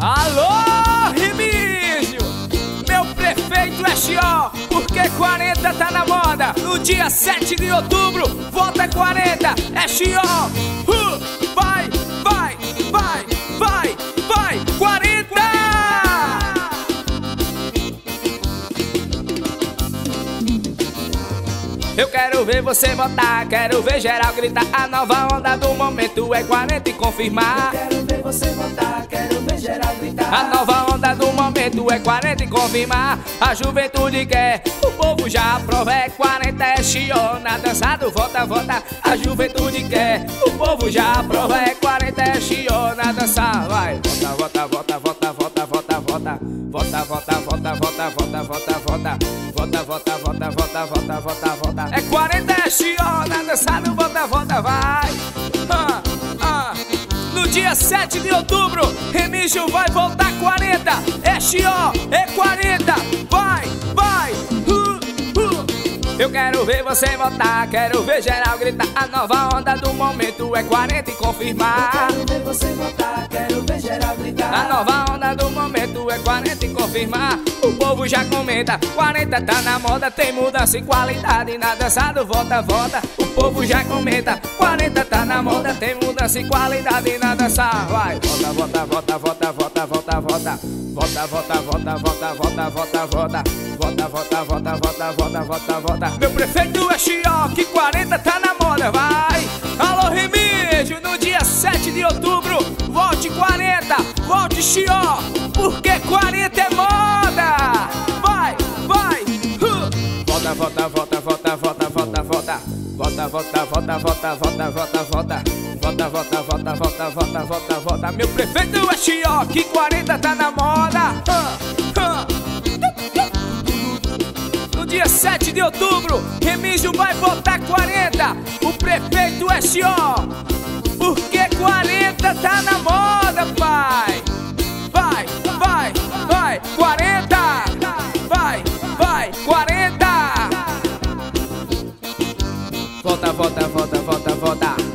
Alô, Remígio! Meu prefeito é Xió, porque 40 tá na moda. No dia 7 de outubro, vota 40, é. Uh, vai, vai, vai, vai, vai, 40! Eu quero ver você votar, quero ver geral gritar. A nova onda do momento é 40 e confirmar. Eu quero ver você A nova onda do momento é 40 e confirmar. A juventude quer, o povo já aprova. É 40 é chiona, dançado, vota, vota. A juventude quer, o povo já aprova. É 40 é chiona, dançar, vai. Vota, vota, vota, vota, vota, vota. Vota, vota, vota, vota, vota, vota, vota. Vota, vota, vota, vota, vota, vota, vota. É 40 é chiona, dançado, vota, vota, vai. No dia 7 de outubro, Remígio vai voltar 40. É Xió, é 40. Vai, vai. Uh, uh. Eu quero ver você votar, quero ver geral gritar. A nova onda do momento é 40 e confirmar. Quero ver você votar, quero ver geral gritar. A nova onda do momento é 40 e confirmar. O povo já comenta, 40 tá na moda, tem mudança e qualidade. Na dança do volta, volta. O povo já comenta, 40 tá na moda, tem mudança e qualidade. Na dança, vai. Volta, volta, volta, volta, volta, volta, volta. Volta, volta, volta, volta, volta, volta, volta. Volta, volta, volta, volta, volta, volta, volta. Meu prefeito é Chió, que 40 tá na moda, vai. Alô, Remígio, no dia 7 de outubro, volte 40, volte Chió, porque 40 é moda! Volta, volta, volta, volta, volta, volta, volta. Volta, volta, volta, volta, volta, volta, volta. Volta, volta, volta, volta, volta, volta, volta. Meu prefeito é Chió, que 40 tá na moda. Uh, uh. No dia 7 de outubro, Remígio vai votar 40. O prefeito é Chió, Volta, volta, volta, volta, volta.